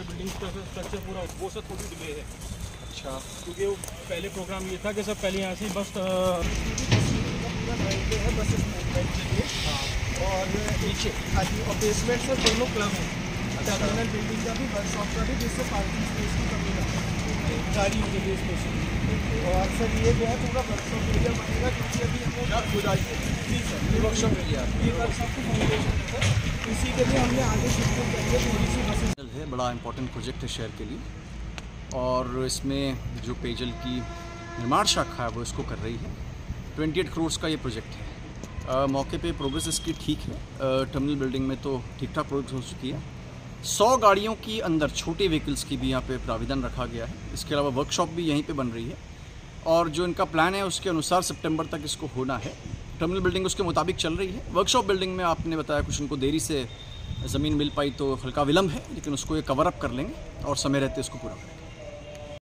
Structure पूरा वो सब थोड़ी डिले है। अच्छा। क्योंकि वो पहले प्रोग्राम ये था कि सब पहले यहाँ से बस है। बस मूवमेंट के लिए और नीचे और बेसमेंट से दोनों क्लब हैं। टर्मिनल बिल्डिंग का भी वर्कशॉप का भी जिससे पार्किंग स्पेस की कमी ना हो। गाड़ियों के लिए स्पेशल और सर ये जो है पूरा वर्कशॉप एरिया बनेगा क्योंकि अभी हमने खुदाई जी सर वर्कशॉप एरिया ये वर्कशॉप की फाउंडेशन है इसी के लिए हमने आगे शिफ्टिंग करी है थोड़ी सी बसें। है बड़ा इम्पोर्टेंट प्रोजेक्ट है शहर के लिए। और इसमें जो पेयजल की निर्माण शाखा है वो इसको कर रही है। 28 करोड़ का ये प्रोजेक्ट है। अ, मौके पे प्रोग्रेस इसकी ठीक है। टर्मिनल बिल्डिंग में तो ठीक ठाक प्रोग्रेस हो चुकी है। सौ गाड़ियों की अंदर छोटे व्हीकल्स की भी यहाँ पे प्राविधान रखा गया है। इसके अलावा वर्कशॉप भी यहीं पे बन रही है। और जो इनका प्लान है, उसके अनुसार सितंबर तक इसको होना है। टर्मिनल बिल्डिंग उसके मुताबिक चल रही है। वर्कशॉप बिल्डिंग में आपने बताया कुछ उनको देरी से ज़मीन मिल पाई तो हल्का विलम्ब है, लेकिन उसको ये कवर अप कर लेंगे और समय रहते इसको पूरा करेंगे।